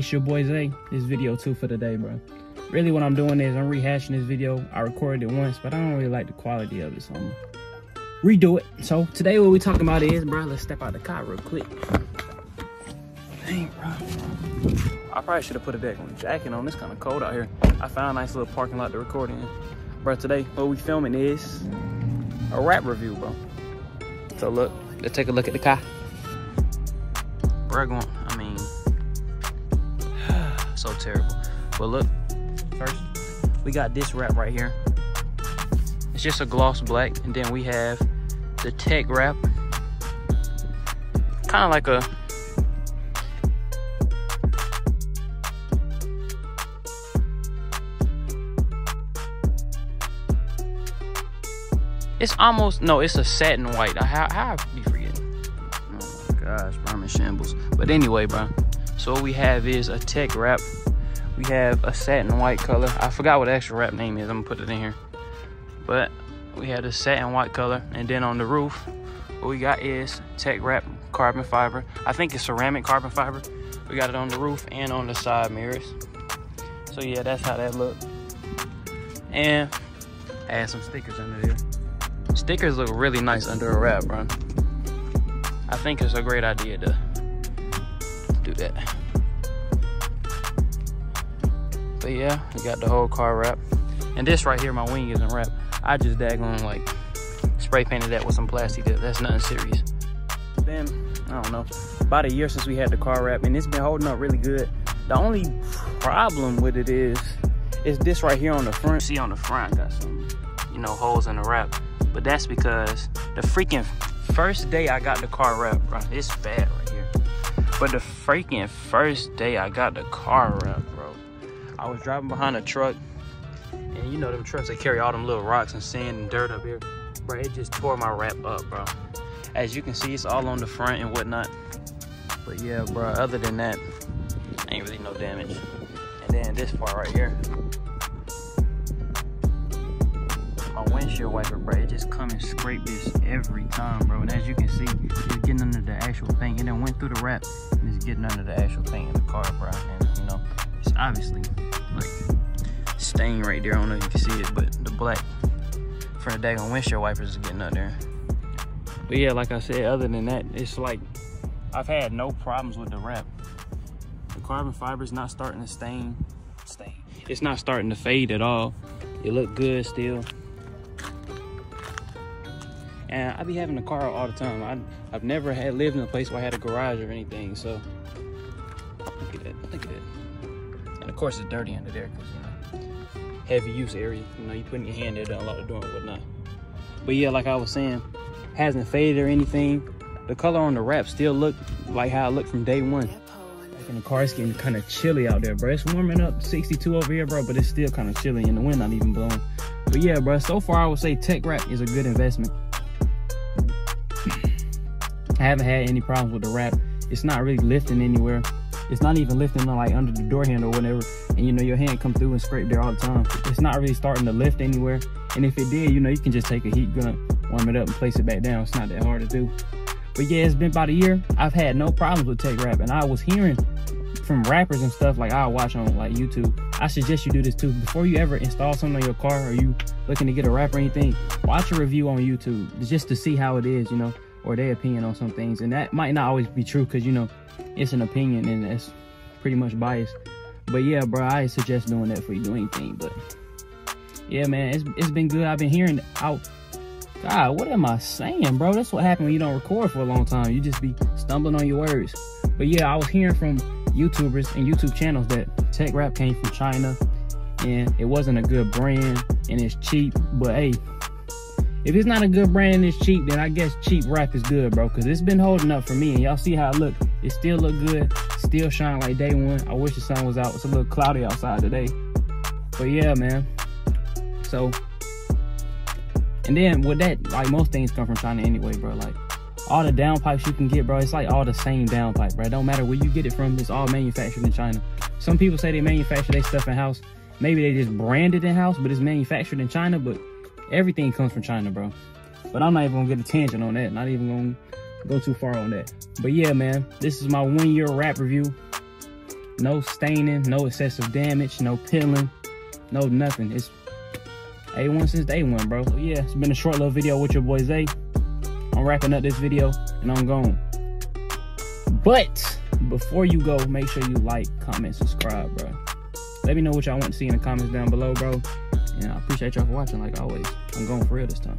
It's your boy Zay. This video two for the day, bro. Really what I'm doing is I'm rehashing this video. I recorded it once, but I don't really like the quality of it, so I'm redo it. So today what we talking about is, bro, let's step out the car real quick. Dang, bro. I probably should have put a deck on jacket on. It's kind of cold out here. I found a nice little parking lot to record in. Bro, today what we filming is a wrap review, bro. So look, let's take a look at the car. Bro, going, so terrible. But look, first, we got this wrap right here. It's just a gloss black, and then we have the Teck wrap. Kind of like a It's almost no, it's a satin white. How how I be forgetting? Oh my gosh, bro, shambles. But anyway, bro. So what we have is a Teck wrap. We have a satin white color. I forgot what the extra wrap name is. I'm gonna put it in here. But we had a satin white color, and then on the roof, what we got is Teck wrap carbon fiber. I think it's ceramic carbon fiber. We got it on the roof and on the side mirrors. So yeah, that's how that look. And add some stickers under there. Stickers look really nice under a wrap, bro. I think it's a great idea to do that. But yeah, we got the whole car wrapped. And this right here, my wing isn't wrapped. I just daggone like spray painted that with some plastic. That's nothing serious. Been, I don't know, about a year since we had the car wrap and it's been holding up really good. The only problem with it is, is this right here on the front. See on the front, got some, you know, holes in the wrap. But that's because the freaking first day I got the car wrapped, bro, it's bad. But the freaking first day I got the car wrapped, bro, I was driving behind a truck, and you know them trucks, they carry all them little rocks and sand and dirt up here. Bro, it just tore my wrap up, bro. As you can see, it's all on the front and whatnot. But yeah, bro, other than that, ain't really no damage. And then this part right here, windshield wiper, bro. It just come and scrape this every time, bro. And as you can see, it's getting under the actual paint. And then went through the wrap and it's getting under the actual paint in the car, bro. And you know, it's obviously like stain right there. I don't know if you can see it, but the black for the daggone windshield wipers is getting there. But yeah, like I said, other than that, it's like I've had no problems with the wrap. The carbon fiber is not starting to stain. Stain. It's not starting to fade at all. It look good still. And I be having a car all the time. I, I've never had lived in a place where I had a garage or anything. So look at that. Look at that. And of course, it's dirty under there because you know heavy use area. You know, you putting your hand there, doing a lot of and whatnot. But yeah, like I was saying, hasn't faded or anything. The color on the wrap still look like how it looked from day one. Like in the car, it's getting kind of chilly out there, bro. It's warming up 62 over here, bro, but it's still kind of chilly and the wind not even blowing. But yeah, bro, so far I would say Teck wrap is a good investment. I haven't had any problems with the wrap. It's not really lifting anywhere. It's not even lifting like under the door handle or whatever. And you know, your hand come through and scrape there all the time. It's not really starting to lift anywhere. And if it did, you know, you can just take a heat gun, warm it up and place it back down. It's not that hard to do. But yeah, it's been about a year. I've had no problems with Teck wrap. And I was hearing from rappers and stuff like I watch on like YouTube. I suggest you do this too. Before you ever install something on your car or you looking to get a wrap or anything, watch a review on YouTube just to see how it is, you know, or their opinion on some things. And that might not always be true because, you know, it's an opinion and it's pretty much biased. But yeah, bro, I suggest doing that for you do anything. But yeah, man, it's, it's been good. I've been hearing out. God, what am I saying, bro? That's what happened when you don't record for a long time. You just be stumbling on your words. But yeah, I was hearing from YouTubers and YouTube channels that Teck wrap came from China and it wasn't a good brand and it's cheap. But hey, if it's not a good brand and it's cheap, then I guess cheap wrap is good, bro. Cause it's been holding up for me and y'all see how it look. It still look good, still shine like day one. I wish the sun was out. It's a little cloudy outside today. But yeah, man. So, and then with that, like most things come from China anyway, bro. Like all the downpipes you can get, bro, it's like all the same downpipe, bro. It don't matter where you get it from, it's all manufactured in China. Some people say they manufacture their stuff in house. Maybe they just brand it in house, but it's manufactured in China, but everything comes from China, bro. But I'm not even gonna get a tangent on that. Not even gonna go too far on that. But yeah, man, this is my one year wrap review. No staining, no excessive damage, no peeling, no nothing. It's A1 since day one, bro. So yeah, it's been a short little video with your boy Zay. I'm wrapping up this video and I'm gone. But before you go, make sure you like, comment, subscribe, bro. Let me know what y'all want to see in the comments down below, bro. And I appreciate y'all for watching, like always. I'm going for real this time.